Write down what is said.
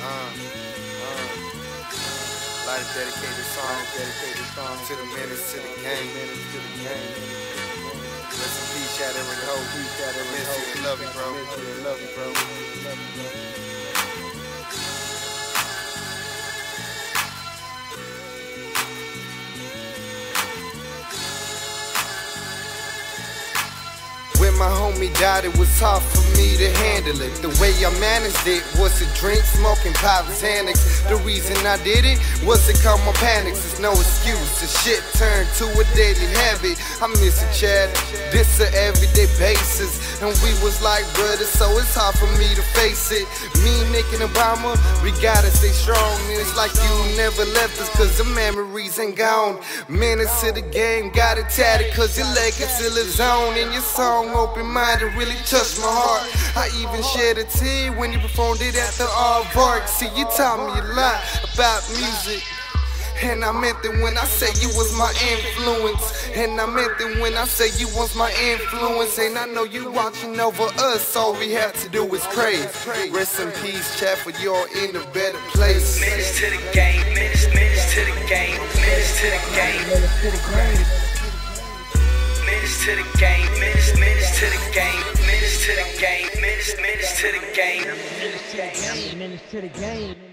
Uh, uh, of dedicated songs, dedicated songs to the menace, to the game, menace to the game. Rest in peace, Chad Aaron Holt. Peace, Chad Aaron Holt. Miss you, love you, bro. Miss you, love you, bro. Love you, bro. My homie died, it was hard for me to handle it. The way I managed it was to drink, smoking pop Xanax. The reason I did it was to calm my panics. It's no excuse. The shit turned to a daily habit. I miss a Chad. This a everyday basis. And we was like brothers, so it's hard for me to face it. Me, Nick, and Obama, we gotta stay strong. And it's like you never left us, cause the memories ain't gone. Menace to the game, got it tatted, cause your leg is still lives on. And your song, Open Minded, really touched my heart. I even shed a tear when you performed it at the Aardvark. See, you taught me a lot about music. And I meant it when I say you was my influence. And I meant it when I say you was my influence. And I know you watching over us. All we have to do is pray. Rest in peace, for you're in a better place. Menace to the game, menace, menace to the game, menace to the game. Menace to the game, minutes, menace to the game, minutes to the game, minutes, menace to the game. Minutes to the game, menace to the game.